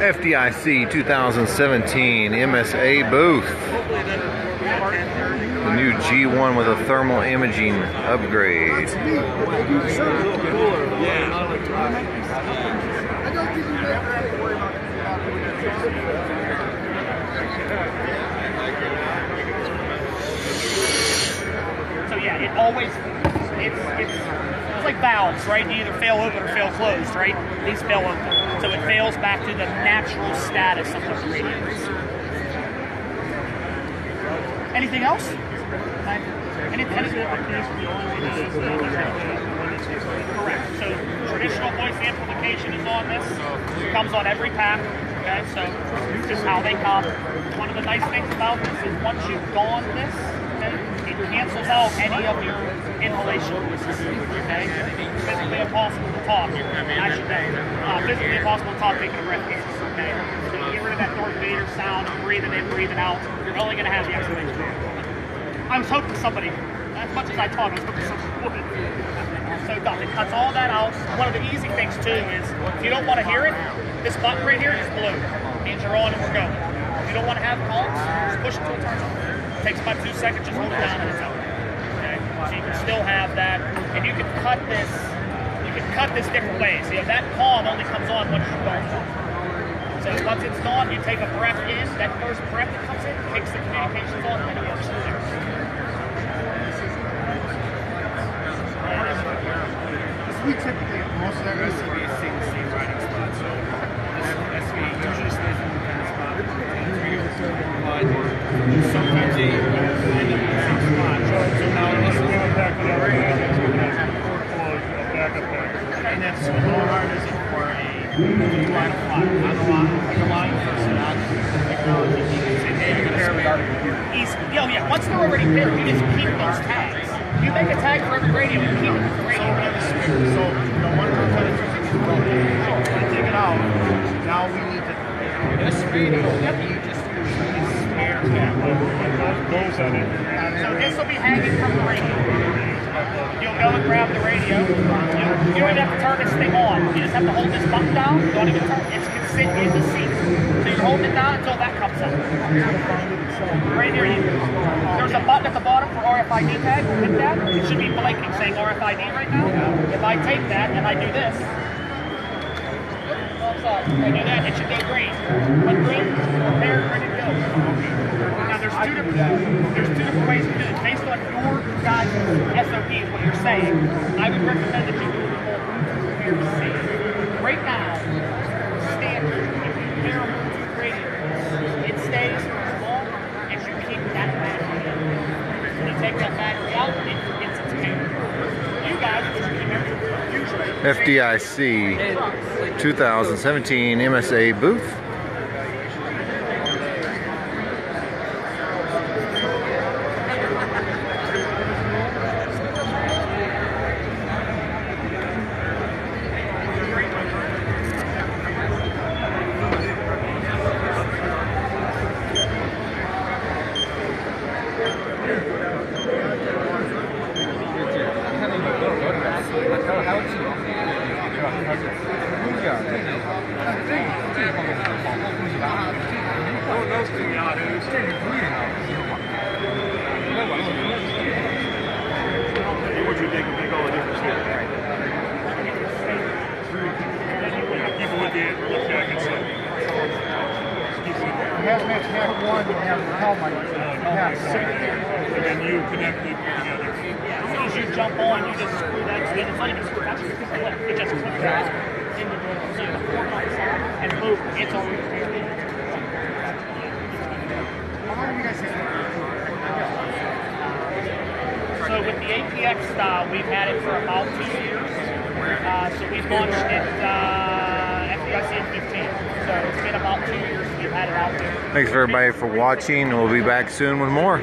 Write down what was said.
FDIC 2017 MSA booth. The new G1 with a thermal imaging upgrade. So yeah, it always it's it's it's like valves, right? You either fail open or fail closed, right? These fail open, so it fails back to the natural status of the radiators. Anything else? Any. Correct. So traditional voice amplification is on this. It comes on every pack. Okay, so just how they come. One of the nice things about this is once you've gone this, cancels out any of your inhalation. Okay, physically impossible to talk. I should say, uh, physically impossible to talk taking a breath in. Okay, so you get rid of that Darth Vader sound, breathing in, breathing out. You're only going to have the exhalation. I was hoping somebody, as much as I talk, I was hoping somebody would. So it cuts all that out. One of the easy things too is if you don't want to hear it, this button right here is blue. It means you're on and we're going. If you don't want to have calls, just push it till it turns on. It takes about two seconds, just hold it down and it's. Okay? So you can still have that. And you can cut this, you can cut this different ways. So you that calm only comes on once you're going. So once it's gone, you take a breath in. That first breath that comes in takes the communications on, and it works from there. We typically, most of our SCV is same, same riding spot, so this SCV usually stays in the kind of spot. But sometimes they end up in the same spot. So now this is and that's so how hard is it for a new line fly? On the line, like a line person on technology, you can say, hey, you're gonna pair Easy. Yeah, yeah. Once they're already paired, you just keep those tags. You make a tag for every radio and keep it with the radio. So, you know, one of the things is broken. I take it out. Now we need to. This radio, you just a spare cap. So this will be hanging from the radio. You'll go and grab the radio. You, you don't have to turn this thing on. You just have to hold this button down. Don't even turn. It's can sit in the seat. So you're holding it down until that comes up. Right here, you, there's a button at the bottom for RFID tag. Hit that. It should be blinking saying RFID right now. If I take that and I do this. I do that, it should go green. When green, prepared, ready to go. Now there's two different there's two different ways to do it. Based on your guys' SOPs, what you're saying, I would recommend that you do the whole prepare to see. Right now, standard, if you pair a Bluetooth radio, it stays as long as you keep that battery in. When you take that battery out, it forgets its pairing. You guys, which remember, usually FDIC 2017 MSA booth. What you think would make all the difference here? Keep it with the with jackets. Keep it with Hazmat hat one and have the helmet. Hat six. and then you connect it together. As soon as you jump on, you just screw that. It's not even screw, clip. It just So with the APX style, we've had it for about two years. Uh, so we've launched it uh, FDIC in 15. So it's been about two years we've had it out there. Thanks for everybody for watching. We'll be back soon with more.